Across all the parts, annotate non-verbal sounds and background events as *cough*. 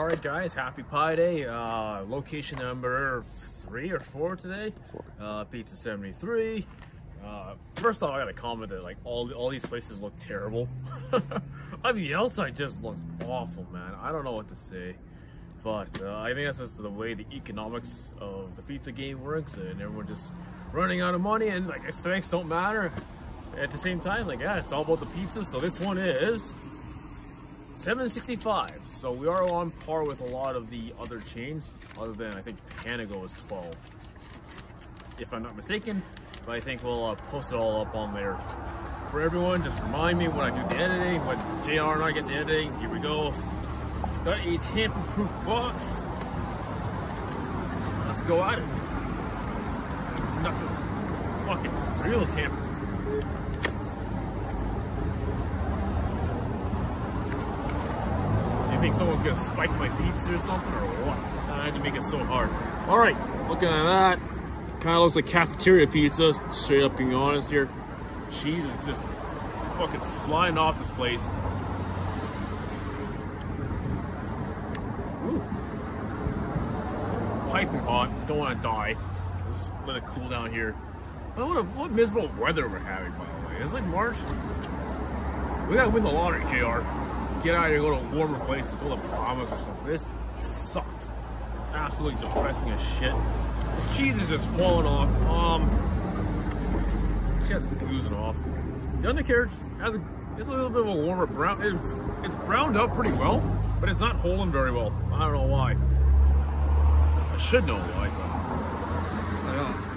right, guys, happy Pi Day. Uh, location number three or four today. Uh, pizza 73. Uh, first off, I gotta comment that like all all these places look terrible. *laughs* I mean, the outside just looks awful, man. I don't know what to say, but uh, I think that's just the way the economics of the pizza game works, and everyone just running out of money, and like aesthetics don't matter. At the same time, like yeah, it's all about the pizza. So this one is 765. So we are on par with a lot of the other chains, other than I think Panago is 12, if I'm not mistaken. But I think we'll uh, post it all up on there for everyone. Just remind me when I do the editing, when JR and I get the editing. Here we go. Got a tamper-proof box. Let's go at it. Nothing fucking real tamper. Think someone's gonna spike my pizza or something, or what? I had to make it so hard. All right, looking at that, kind of looks like cafeteria pizza. Straight up being honest here, cheese is just fucking sliding off this place. Ooh. Piping hot. Don't want to die. Let's just let it cool down here. But what, a, what miserable weather we're having, by the way. It's like March. We gotta win the lottery, JR. Get out of here, go to a warmer place, go to Bahamas or something. This sucks. Absolutely depressing as shit. This cheese is just falling off. Um, just oozing off. The undercarriage has a, it's a little bit of a warmer brown. It's, it's browned up pretty well, but it's not holding very well. I don't know why. I should know why, but I don't.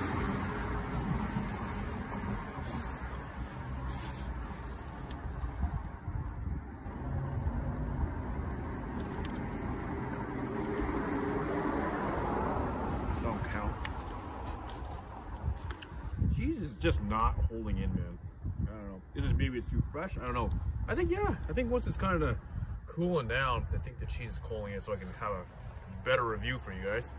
Don't count. Cheese is just not holding in, man. I don't know. Is this maybe it's too fresh? I don't know. I think yeah. I think once it's kind of cooling down, I think the cheese is cooling in, so I can have a better review for you guys.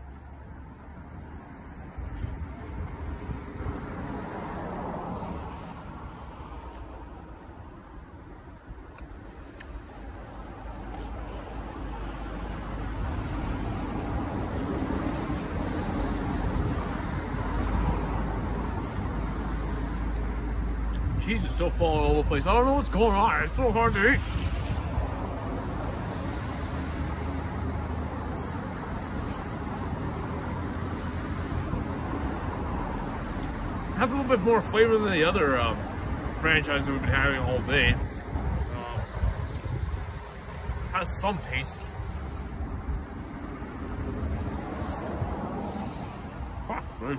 Cheese is still falling all over the place. I don't know what's going on. It's so hard to eat. It has a little bit more flavor than the other um, franchises we've been having all day. Um, has some taste. Huh,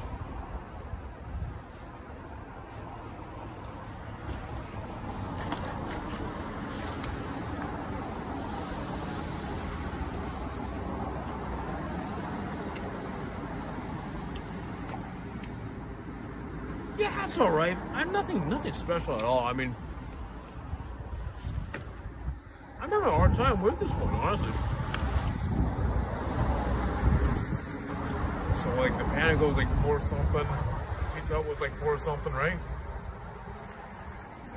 Yeah, that's all right. I'm nothing, nothing special at all. I mean, I'm having a hard time with this one, honestly. So like the Panago was like four something, Pizza Hut was like four something, right?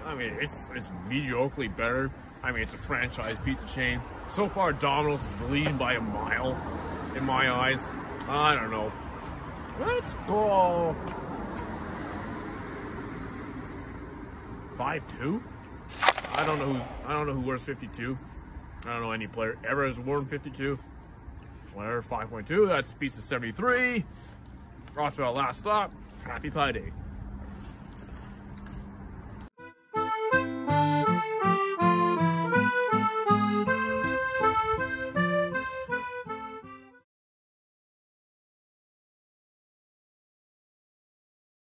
I mean, it's it's mediocrely better. I mean, it's a franchise pizza chain. So far, Domino's is leading by a mile, in my eyes. I don't know. Let's go. Five two. I don't know who's. I don't know who wears fifty two. I don't know any player ever has worn fifty two. Whatever. Five point two. That's pizza seventy three. Rossville last stop. Happy Pi Day.